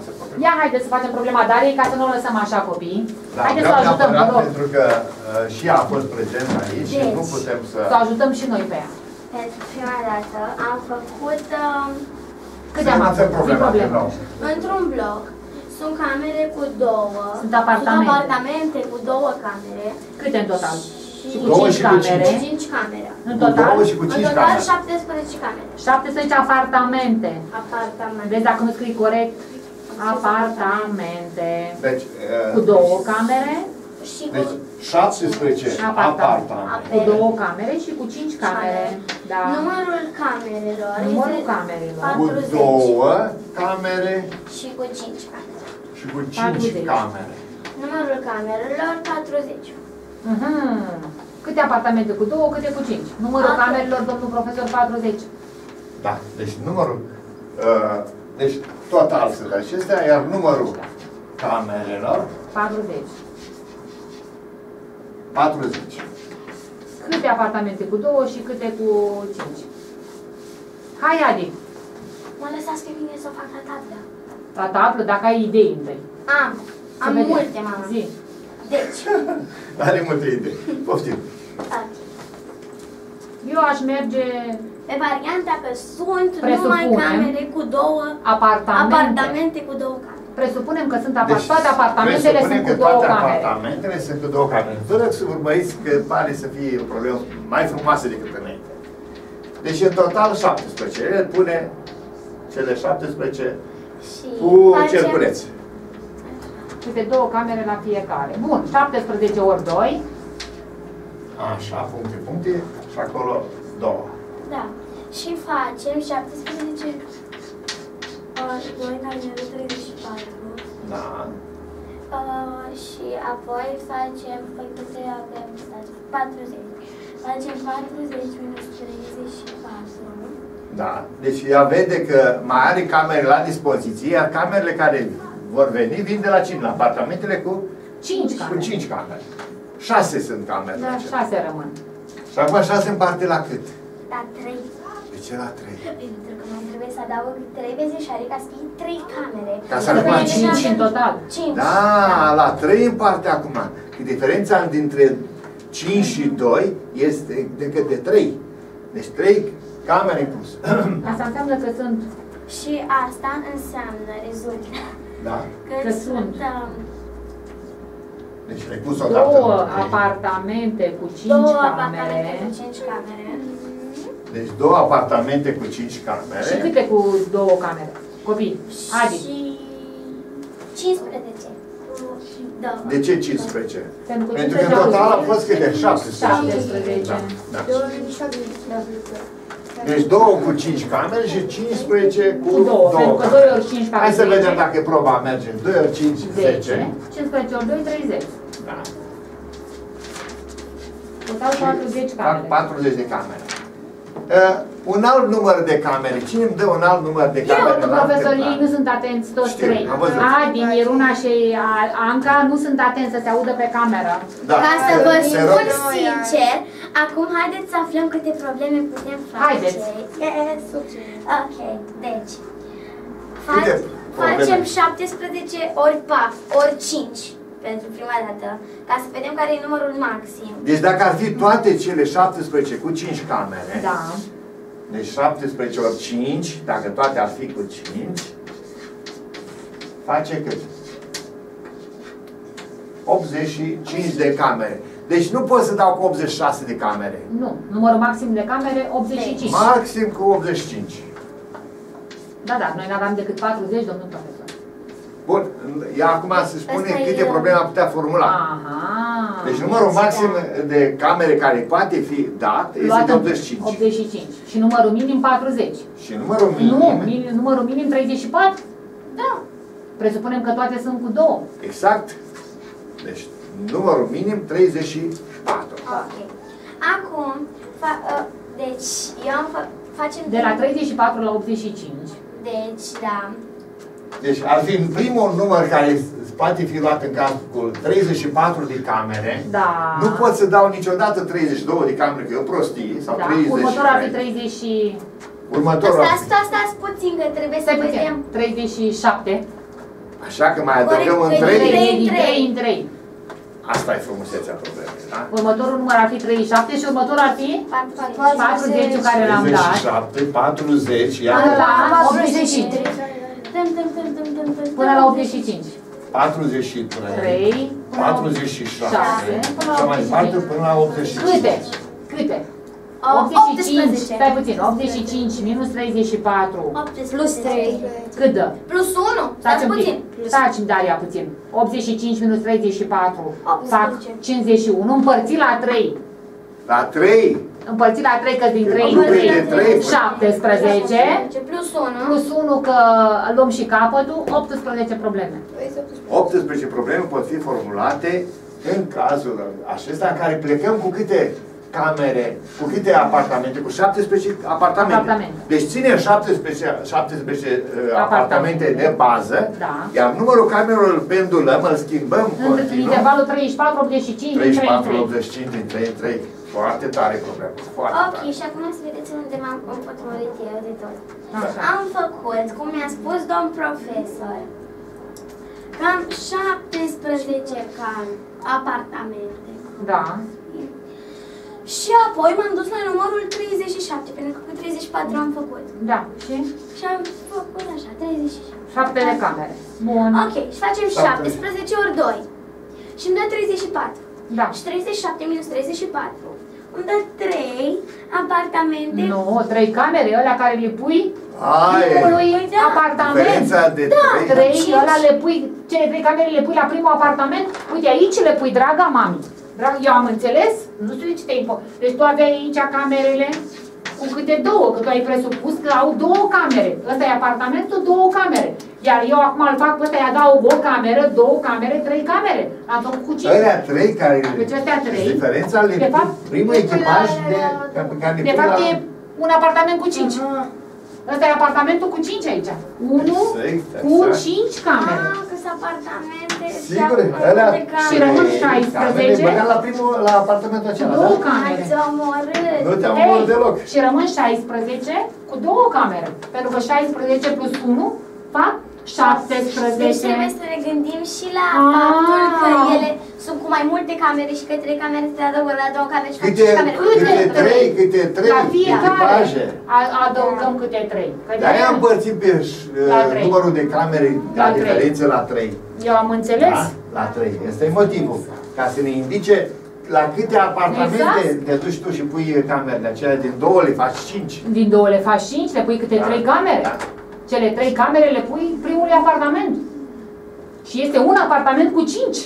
noastră problema. Ia haideți să facem problema Dariei ca să nu o lăsăm așa copii. Da, haideți să o vreau ajutăm, vă neapărat rog. pentru că uh, și ea a fost prezent aici și Deci. nu putem să... Să o ajutăm și noi pe ea. Pentru prima dată am făcut um, Câte Să am anunțăm avut? problema Zi din nou. într-un bloc. Sunt camere cu două. Sunt apartamente. Sunt apartamente cu două camere. Câte în total? Și cu Două 5 și cu camere. cinci. Cinci camere. În Cu total? două și cu În cinci total camere. 17 camere. 17 apartamente. Apartamente. Vezi dacă nu scrii corect? Apartamente. Deci, uh, Cu două camere, Și cu Deci 17 Apartamente. apartamente. cu două camere și cu 5 camere. Da. numărul camerelor Numărul este camerelor. Cu 40. două camere și cu 5 camere. și cu 5 40. camere. Numărul camerelor 40. Mhm. Câte apartamente cu două, câte cu 5? Numărul Patru. camerelor, domnul profesor, 40. Da, deci numărul... Uh, deci total sunt acestea, iar numărul camerelor 40. 40. Câte apartamente cu două și câte cu 5? Hai, Adi, Mă lăsați pe mine să fac la tablă. la tablă, dacă ai idei întâi. Am. Să Am vedem. multe, mama. Zi. Deci, Are multe idei. Poftim. ok. Eu aș merge pe varianta că sunt numai Presupunem. camere cu două apartamente. apartamente cu două camere. Presupunem că sunt apart- toate apartamentele Deci, presupunem sunt că cu două toate camere. apartamentele sunt cu două camere. Fără să urmăriți că pare să fie o problemă mai frumoasă decât înainte. Deci în total 17. El pune cele 17 Și cu cerculeț. Câte două camere la fiecare. Bun, 17 ori 2. Așa, puncte, puncte și acolo două. Da. Și facem 17 ori 2 care ne dă 34. Da. Uh, și apoi facem, păi câte avem, stați, 40. Facem 40 minus 34. Da. Deci ea vede că mai are camere la dispoziție, iar camerele care vor veni vin de la cine? La apartamentele cu, 5 cu camere. 5 camere. 6 sunt camerele Da, acelea. 6 rămân. Și acum 6 împarte la cât? La 3. De ce la 3? Pentru că mai trebuie să adaug 3 vezișoare ca să fie 3 camere. Ca să Să Acum fie cinci 5 în total. 5. Da, la 3 împarte acum. Că diferența dintre 5 și 2 este decât de 3. Deci 3 camere în plus. Asta înseamnă că sunt Și asta înseamnă, rezultă, Da? că, Că sunt, sunt. um, Deci le-ai pus odată. două nu? Trei. apartamente cu 5 două camere. apartamente cu 5 camere. Deci două apartamente cu 5 camere. Și câte cu două camere? Copii, Adi. Și 15. Da. De ce 15? Pentru că Pentru că în 15 total au a fost câte? 17. 17. Da, da. Deci două cu 5 camere și 15 cu Cu două, pentru că 2 camere. ori 5 fac Hai să 10. vedem dacă proba merge. 2 ori 5, 10. 10. 15 ori 2, 30. Da. Total 40 Fac camere. 40 de camere. Uh, un alt număr de camere. Cine îmi dă un alt număr de Eu, camere? domnul la profesor, întâmplare? ei nu sunt atenți toți Știu, trei. am văzut. Adi, Miruna și A- Anca nu sunt atenți să se audă pe cameră. Da. Ca să vă Te spun rog. sincer, acum haideți să aflăm câte probleme putem face. Haideți. Yes. Ok, deci. Câte Fac, probleme? facem 17 ori 4, ori 5 pentru prima dată, ca să vedem care e numărul maxim. Deci dacă ar fi toate cele 17 cu 5 camere, Da. deci 17 ori 5, dacă toate ar fi cu 5, face cât? 85 de camere. Deci nu pot să dau cu 86 de camere. Nu. Numărul maxim de camere 85. Maxim cu 85. Da, da, noi n-aveam decât 40, domnul profesor. Bun, ea acum se spune Asta câte e- probleme am putea formula. Aha. Deci numărul maxim de camere care poate fi dat este Luat de 85. 85. Și numărul minim 40. Și numărul Nu, minim, minim, numărul minim 34. Da. Presupunem că toate sunt cu două. exact, deci numărul minim 34. Ok. Acum, fa, uh, deci, eu am fa, facem... De la 34 la 85. Deci, da. Deci ar fi primul număr care poate fi luat în calcul 34 de camere. Da. Nu pot să dau niciodată 32 de camere, că e o prostie. Sau da. 30 Următorul ar fi 30 și... Următorul asta, asta, asta puțin, că trebuie să vedem. 37. Așa că mai adăugăm în 3? 3, 3, în 3. Asta e frumusețea problemei, da? Următorul număr ar fi 37 și următorul ar fi? 40, 40 care l-am dat. 37, 40, iar... 83. Până la dăm. 85. 43, 3. 47, Șase. și mai departe până la 85. Câte? Câte? Uh, 85, 18. stai puțin, 85 minus 34. 18. Plus 3. Cât dă? Plus 1. Stați Stați un pic, puțin. stați Daria puțin. 85 minus 34 fac 18. 51, împărțit la 3. La 3, Împărțit la 3, că din 3 în Împărțit 3, de trei, păi. 17. Plus 1. Plus 1 că luăm și capătul, 18 probleme. 18 probleme pot fi formulate în cazul acesta în care plecăm cu câte camere, cu câte apartamente, cu 17 apartamente. Apartamente. Deci ținem 17, 17 uh, apartamente Apartamente. de bază, Da. iar numărul camerelor îl pendulăm, îl schimbăm În continuu. intervalul 34, 85, 3 în 34, 3. 85 din 3 în 3. Foarte tare problemă. Foarte Ok, tare. și acum să vedeți unde m-am împotmolit eu de tot. Așa. Am făcut, cum mi-a spus domn profesor, cam 17 cam apartamente. Da. Și apoi m-am dus la numărul 37, pentru că cu 34 am făcut. Da. Și Și am făcut așa, 37. 7 de camere. Bun. Ok, și facem Șapte. 17 ori 2. Și îmi dă 34. Da. Și 37 minus 34 îmi dă 3 apartamente. Nu, 3 camere, alea care le pui Aia e. primului Da. apartament. Diferența de Da. 3. Trei, Cinci. ăla le pui, cele trei camere le pui la primul apartament, uite aici le pui, draga mami. Drag, eu am înțeles? Nu știu de ce te impo. Deci tu aveai aici camerele cu câte două, că tu ai presupus că au două camere. Ăsta e apartamentul, două camere. Iar eu acum îl fac pe ăsta, îi adaug o cameră, două camere, trei camere. Am făcut cu cinci. Ălea trei care... Deci astea trei. Diferența le De fapt, primul le pui echipaj la- de, pe care le De pui fapt la... e un apartament cu cinci. Ăsta e apartamentul cu cinci aici. Unu Exact, cu exact. cinci camere. Ah, că sunt apartamente Sigur, și apoi ălea... multe camere. Și rămân trei 16. camere băgat la primul, la apartamentul acela, Două da? camere. Ați omorât. Nu te-am Ei, omorât deloc. Și rămân 16 cu două camere. Pentru că 16 plus 1 fac Deci 17. trebuie să ne gândim și la Ah. faptul că ele sunt cu mai multe camere și că trei camere se adaugă la două camere și fac Câte, cinci camere. câte trei, câte trei La fiecare echipaje. a- adăugăm câte 3. De-aia am împărțit pe La uh, trei. numărul de camere La la trei. diferență la 3. Eu am înțeles. Da? La 3. Este motivul. Ca să ne indice la câte apartamente Exact. te duci tu și pui camerele acelea din două le faci 5. Din două le faci 5, le pui câte Da. 3 camere. Da. Cele 3 camere le pui primului apartament. Și este un apartament cu 5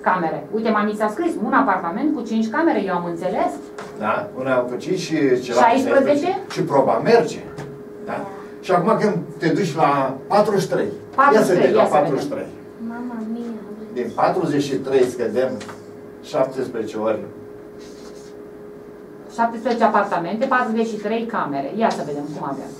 camere. Uite, mami s-a scris, un apartament cu 5 camere, eu am înțeles. Da? Una cu 5 și celălalt 16? Și proba merge. Da? Și acum când te duci la 43. ia să 43, vedem, la ia să vedem. 43. Mama mia. Din 43 scădem 17 ori. 17 apartamente, 43 camere. Ia să vedem cum avem.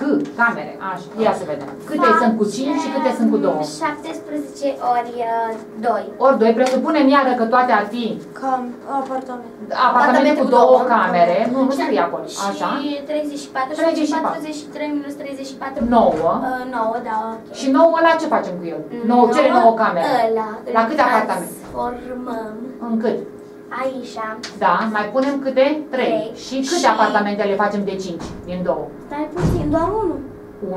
Cât? Camere, așa. Ia să vedem. Câte sunt cu 5 și câte sunt cu 2? 17 ori uh, 2. Ori 2, presupunem iară că toate ar fi Cam apartament. apartamente cu două camere. Nu, nu scrie acolo. Așa. Și 34. 34. 43 minus 34. 9. Uh, 9, da, ok. Și 9 la ce facem cu el? 9, cele 9 camere. Ăla. La îl câte apartamente? Transformăm În cât? Aici. Da, mai punem câte? 3. Trei. Și câte Și- apartamente le facem de 5 din 2? Stai puțin, doar unul.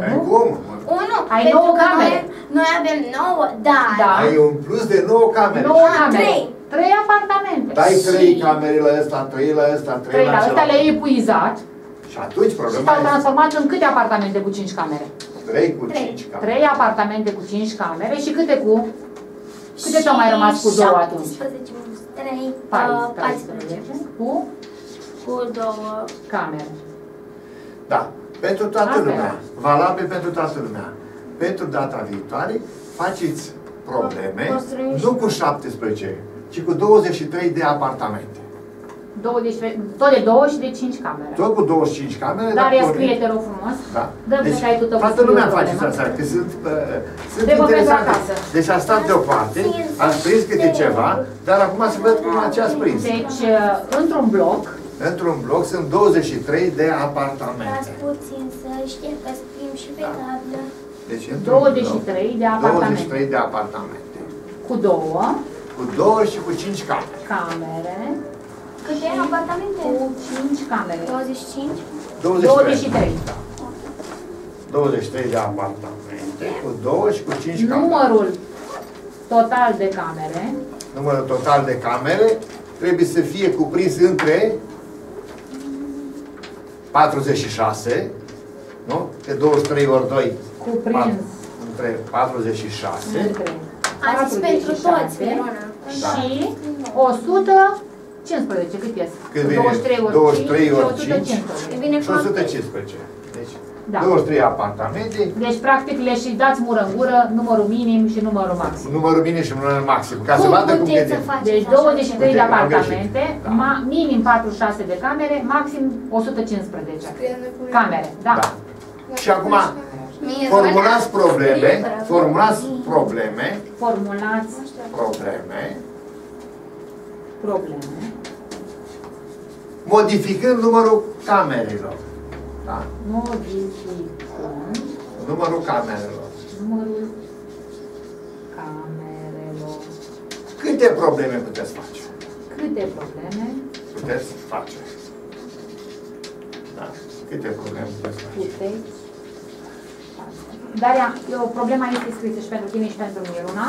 Ai 1. cum? 1. Ai pentru nouă că camere. Noi, noi avem 9, dar... Da. Ai un plus de 9 camere. 9 Ah, camere. trei. 3 apartamente. Dai Și- 3 camere la ăsta, 3 la ăsta, 3 3 la la ăsta celălalt. le-ai epuizat Și atunci și problema s-au este transformat în câte apartamente cu 5 camere? 3 cu Trei. 5 camere. 3 apartamente cu 5 camere și câte cu? Câte ți-au mai rămas cu două atunci? 17 minus 3, 14. 14. Cu Cu 2. camere. Da. Pentru toată Asta lumea. era. Valabil pentru toată lumea. Pentru data viitoare, faceți probleme, Construim și- nu cu 17, ci cu 23 de apartamente. 20, tot de 2 și de 5 camere. Tot cu 25 camere. Dar ia pornim- scrie, te rog frumos. Da. Dăm Deci, să ai tu tot toată scrie lumea o face problemă. asta, că sunt, uh, sunt De vă pentru interesante. acasă. Deci a stat deoparte, ați prins câte ceva, dar acum să văd cum ce ați prins. Deci, uh, într-un bloc, Într-un bloc sunt 23 de Las apartamente. puțin să știe că scrim și pe Da. tablă. Deci într-un 23 de bloc, apartamente. 23 de apartamente. Cu două Cu două și cu cinci camere. camere, Câte apartamente? cu 5 camere. 25? 23. 23 de apartamente, cu două și cu cinci camere. Numărul total de camere, Numărul total de camere trebuie să fie cuprins între 46, nu? Pe 23 ori 2. cuprins Între 46 între A zis pentru 46 toți, Verona. Da. și 115, cât ies? Cât vine? 23 ori 23 5 și ori 115. Îi vine și cu 115. Deci, Da. 23 apartamente, Deci, practic, le și dați mură în gură numărul minim și numărul maxim. numărul minim și numărul maxim, ca să Cum vadă cum puteți să gândim. faceți Deci așa 23 de Uite, am apartamente, greșit. Da. ma, minim 46 de camere, maxim 115 camere. Da. Da. Și acum, Mie formulați probleme, Scrie, formulați probleme, Formulați probleme, probleme. modificând numărul camerelor. Da? Modificăm Numărul camerelor. numărul camerelor. Câte probleme puteți face? Câte probleme Puteți face. Da. Câte probleme puteți face? puteți face? Daria, eu, problema este scrisă și pentru tine și pentru Miruna.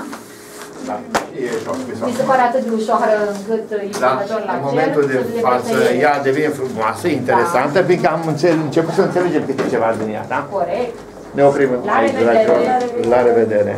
Da. E și o scris Mi se acum. pare atât de ușoară încât e Da, lucrător la în cer. momentul de să le față preferie. ea devine frumoasă, interesantă, Da. pentru că am înțeles, început să înțelegem câte ceva din ea, da? Corect. Ne oprim La aici, revedere. dragilor. La revedere!